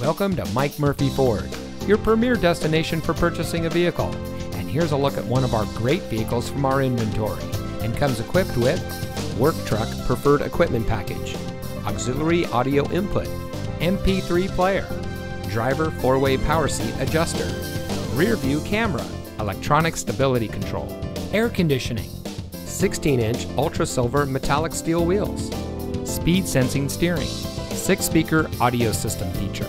Welcome to Mike Murphy Ford, your premier destination for purchasing a vehicle. And here's a look at one of our great vehicles from our inventory and comes equipped with Work Truck Preferred Equipment Package, Auxiliary Audio Input, MP3 Player, Driver 4-Way Power Seat Adjuster, Rear View Camera, Electronic Stability Control, Air Conditioning, 16-inch Ultra Silver Metallic Steel Wheels, Speed Sensing Steering, 6-speaker audio system feature,